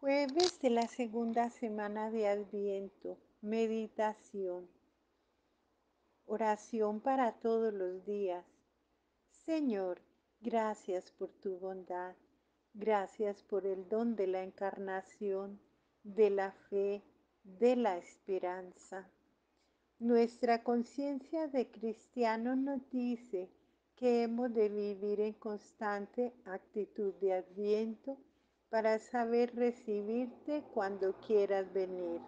Jueves de la segunda semana de Adviento. Meditación. Oración para todos los días. Señor, gracias por tu bondad. Gracias por el don de la encarnación, de la fe, de la esperanza. Nuestra conciencia de cristiano nos dice que hemos de vivir en constante actitud de adviento para saber recibirte cuando quieras venir.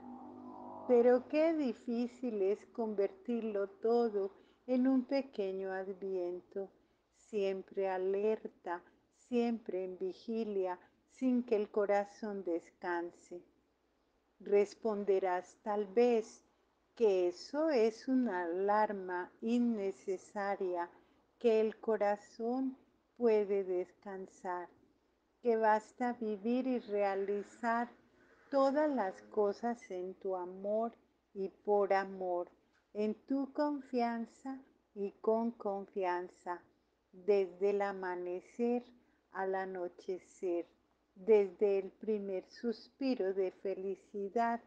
Pero qué difícil es convertirlo todo en un pequeño adviento, siempre alerta, siempre en vigilia, sin que el corazón descanse. Responderás tal vez que eso es una alarma innecesaria, que el corazón puede descansar que basta vivir y realizar todas las cosas en tu amor y por amor, en tu confianza y con confianza, desde el amanecer al anochecer, desde el primer suspiro de felicidad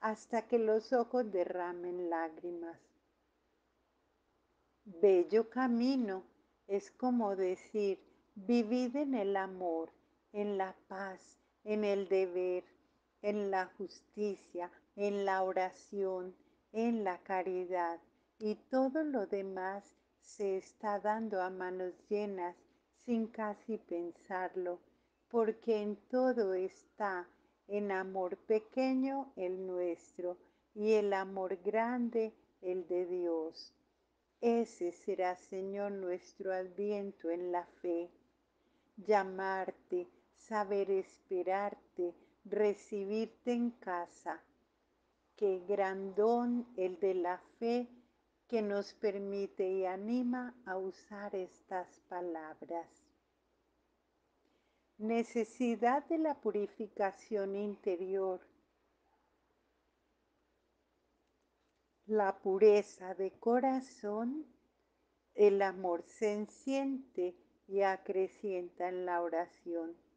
hasta que los ojos derramen lágrimas. Bello camino es como decir, vivid en el amor en la paz, en el deber, en la justicia, en la oración, en la caridad y todo lo demás se está dando a manos llenas sin casi pensarlo, porque en todo está en amor pequeño el nuestro y el amor grande el de Dios. Ese será, Señor, nuestro adviento en la fe. Llamarte, saber esperarte, recibirte en casa. Qué gran don el de la fe que nos permite y anima a usar estas palabras. Necesidad de la purificación interior. La pureza de corazón, el amor senciente y acrecienta en la oración.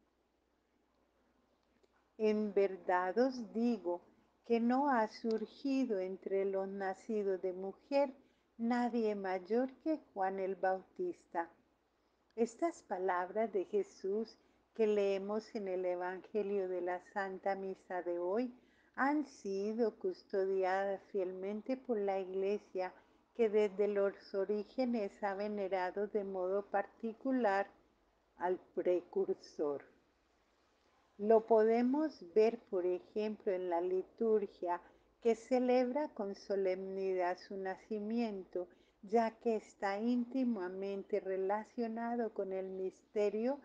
En verdad os digo que no ha surgido entre los nacidos de mujer nadie mayor que Juan el Bautista. Estas palabras de Jesús que leemos en el Evangelio de la Santa Misa de hoy han sido custodiadas fielmente por la Iglesia que desde los orígenes ha venerado de modo particular al precursor. Lo podemos ver, por ejemplo, en la liturgia que celebra con solemnidad su nacimiento, ya que está íntimamente relacionado con el misterio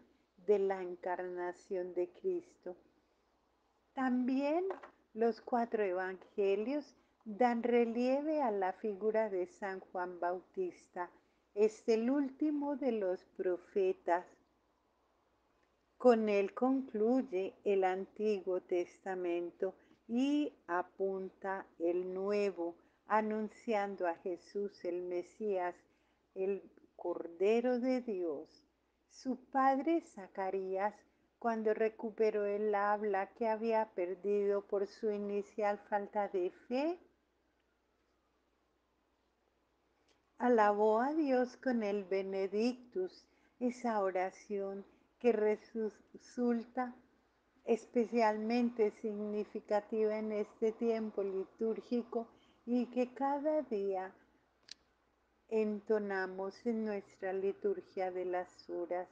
de la encarnación de Cristo. También los cuatro evangelios dan relieve a la figura de San Juan Bautista. Es el último de los profetas con él concluye el Antiguo Testamento y apunta el Nuevo, anunciando a Jesús el Mesías, el Cordero de Dios. Su padre Zacarías, cuando recuperó el habla que había perdido por su inicial falta de fe, alabó a Dios con el Benedictus, esa oración resulta especialmente significativa en este tiempo litúrgico y que cada día entonamos en nuestra liturgia de las horas.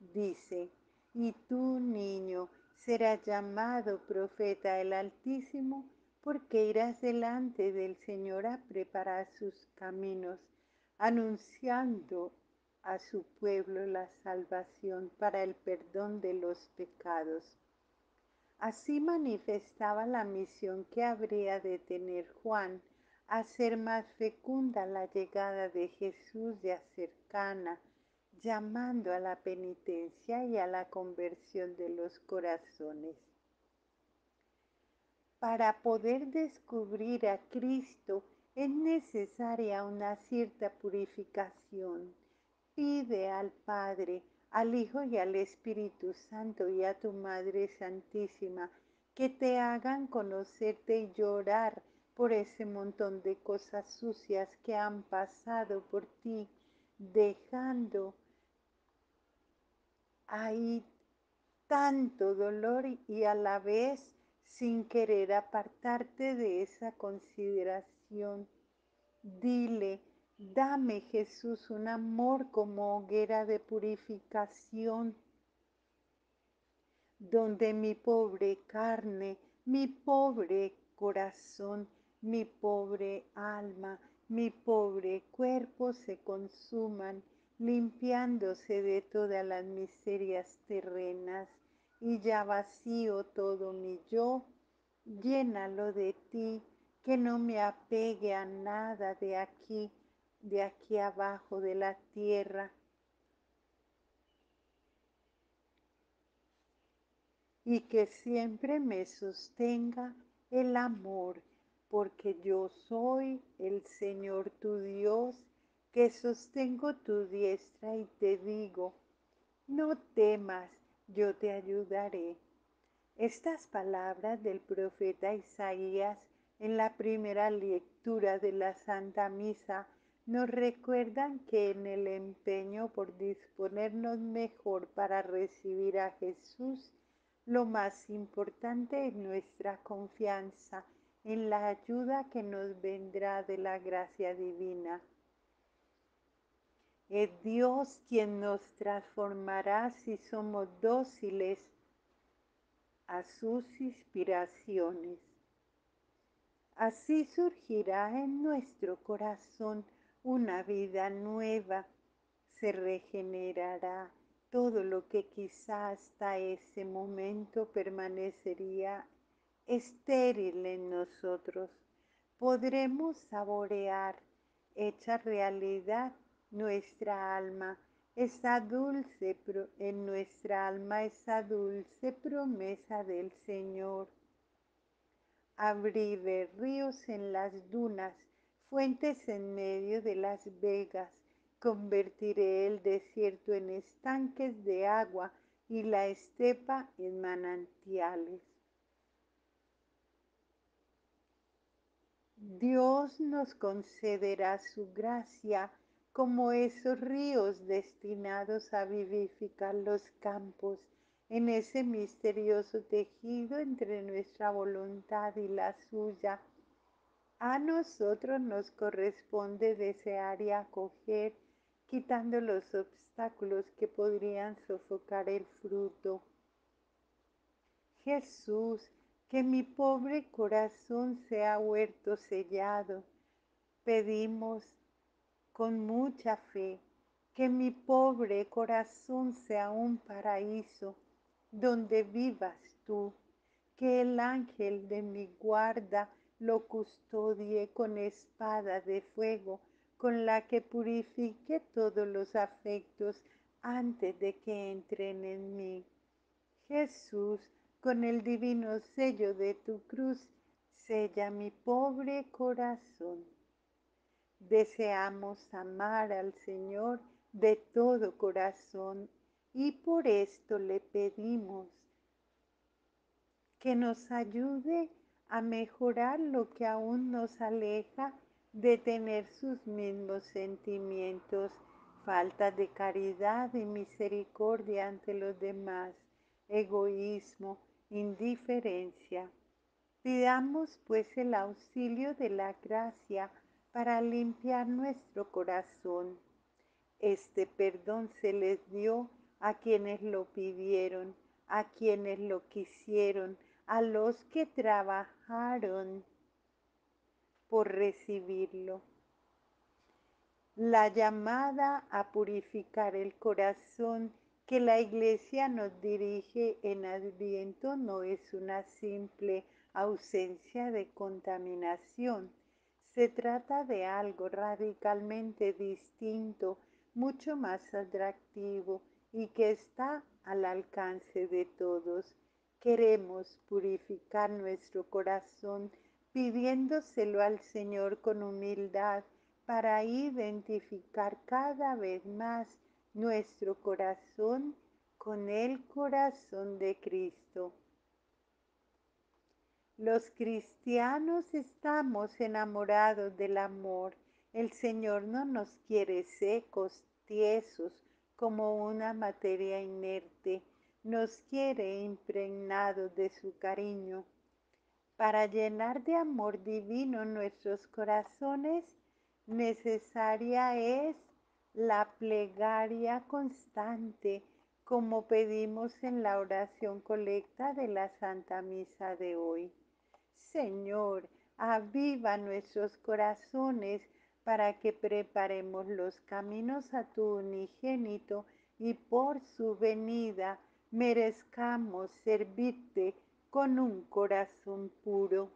Dice, y tú, niño, serás llamado profeta del Altísimo, porque irás delante del Señor a preparar sus caminos, anunciando a su pueblo la salvación para el perdón de los pecados. Así manifestaba la misión que habría de tener Juan, hacer más fecunda la llegada de Jesús ya cercana, llamando a la penitencia y a la conversión de los corazones. Para poder descubrir a Cristo es necesaria una cierta purificación pide al Padre al Hijo y al Espíritu Santo y a tu Madre Santísima, que te hagan conocerte y llorar por ese montón de cosas sucias que han pasado por ti, dejando ahí tanto dolor y a la vez sin querer apartarte de esa consideración. Dile, dame Jesús un amor como hoguera de purificación, donde mi pobre carne, mi pobre corazón, mi pobre alma, mi pobre cuerpo se consuman, limpiándose de todas las miserias terrenas, y ya vacío todo mi yo, llénalo de ti, que no me apegue a nada de aquí, de aquí abajo de la tierra. Y que siempre me sostenga el amor porque yo soy el Señor tu Dios, que sostengo tu diestra y te digo, no temas, yo te ayudaré. Estas palabras del profeta Isaías en la primera lectura de la Santa Misa nos recuerdan que en el empeño por disponernos mejor para recibir a Jesús, lo más importante es nuestra confianza en la ayuda que nos vendrá de la gracia divina. Es Dios quien nos transformará si somos dóciles a sus inspiraciones. Así surgirá en nuestro corazón una vida nueva, se regenerará todo lo que quizá hasta ese momento permanecería estéril en nosotros, podremos saborear hecha realidad nuestra alma, esa dulce en nuestra alma esa dulce promesa del Señor. Abriré ríos en las dunas, fuentes en medio de las vegas, convertiré el desierto en estanques de agua y la estepa en manantiales. Dios nos concederá su gracia como esos ríos destinados a vivificar los campos en ese misterioso tejido entre nuestra voluntad y la suya. A nosotros nos corresponde desear y acoger, quitando los obstáculos que podrían sofocar el fruto. Jesús, que mi pobre corazón sea huerto sellado. Pedimos con mucha fe que mi pobre corazón sea un paraíso donde vivas tú, que el ángel de mi guarda lo custodie con espada de fuego, con la que purifique todos los afectos antes de que entren en mí. Jesús, con el divino sello de tu cruz, sella mi pobre corazón. Deseamos amar al Señor de todo corazón y por esto le pedimos que nos ayude a mejorar lo que aún nos aleja de tener sus mismos sentimientos, falta de caridad y misericordia ante los demás, egoísmo, indiferencia. Pidamos pues el auxilio de la gracia para limpiar nuestro corazón. Este perdón se les dio a quienes lo pidieron, a quienes lo quisieron, a los que trabajaron por recibirlo. La llamada a purificar el corazón que la iglesia nos dirige en Adviento no es una simple ausencia de contaminación. Se trata de algo radicalmente distinto, mucho más atractivo y que está al alcance de todos. Queremos purificar nuestro corazón pidiéndoselo al Señor con humildad para identificar cada vez más nuestro corazón con el corazón de Cristo. Los cristianos estamos enamorados del amor. El Señor no nos quiere secos, tiesos, como una materia inerte. Nos quiere impregnados de su cariño. Para llenar de amor divino nuestros corazones, necesaria es la plegaria constante, como pedimos en la oración colecta de la Santa Misa de hoy. Señor, aviva nuestros corazones para que preparemos los caminos a tu unigénito y por su venida merezcamos servirte con un corazón puro.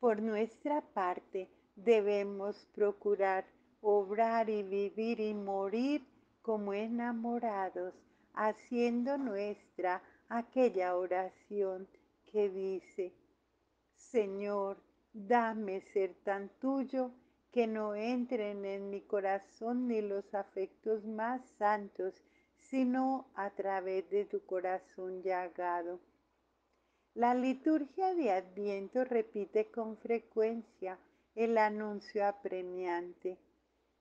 Por nuestra parte, debemos procurar obrar y vivir y morir como enamorados, haciendo nuestra aquella oración que dice, Señor, dame ser tan tuyo que no entren en mi corazón ni los afectos más santos, sino a través de tu corazón llagado. La liturgia de Adviento repite con frecuencia el anuncio apremiante.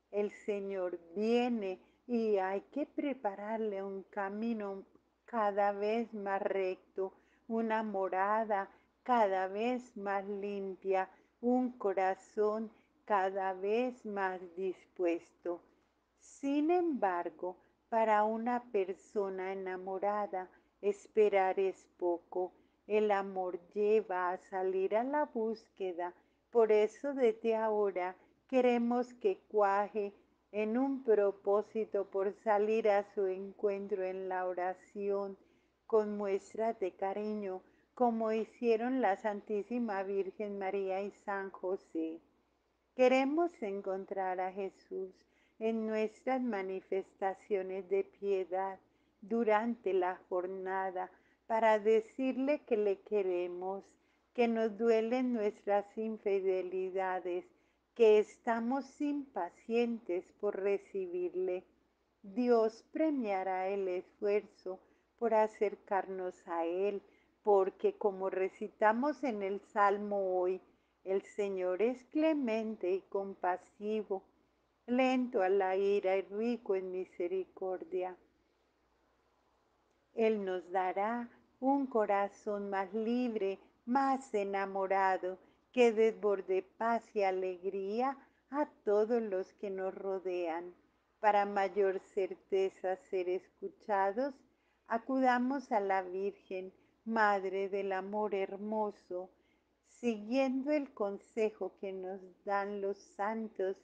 El Señor viene y hay que prepararle un camino cada vez más recto, una morada cada vez más limpia, un corazón cada vez más dispuesto. Sin embargo, para una persona enamorada, esperar es poco. El amor lleva a salir a la búsqueda. Por eso desde ahora queremos que cuaje en un propósito por salir a su encuentro en la oración con muestras de cariño como hicieron la Santísima Virgen María y San José. Queremos encontrar a Jesús en nuestras manifestaciones de piedad durante la jornada para decirle que le queremos, que nos duelen nuestras infidelidades, que estamos impacientes por recibirle. Dios premiará el esfuerzo por acercarnos a Él porque como recitamos en el Salmo hoy, el Señor es clemente y compasivo, lento a la ira y rico en misericordia. Él nos dará un corazón más libre, más enamorado, que desborde paz y alegría a todos los que nos rodean. Para mayor certeza ser escuchados, acudamos a la Virgen, Madre del Amor Hermoso, siguiendo el consejo que nos dan los santos,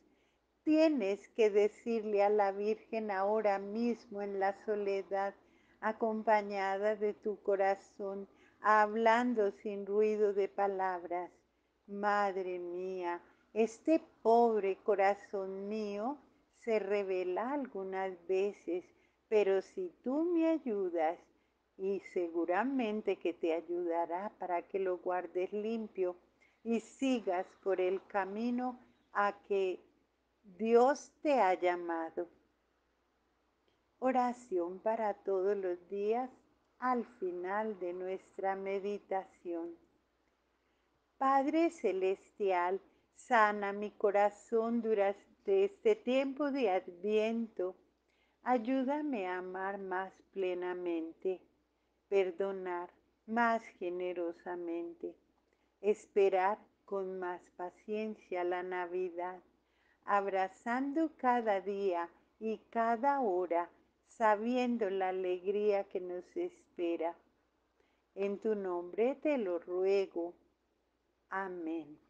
tienes que decirle a la Virgen ahora mismo en la soledad, acompañada de tu corazón, hablando sin ruido de palabras. Madre mía, este pobre corazón mío se revela algunas veces, pero si tú me ayudas, y seguramente que te ayudará para que lo guardes limpio y sigas por el camino a que Dios te ha llamado. Oración para todos los días al final de nuestra meditación. Padre Celestial, sana mi corazón durante este tiempo de adviento. Ayúdame a amar más plenamente perdonar más generosamente, esperar con más paciencia la Navidad, abrazando cada día y cada hora, sabiendo la alegría que nos espera. En tu nombre te lo ruego. Amén.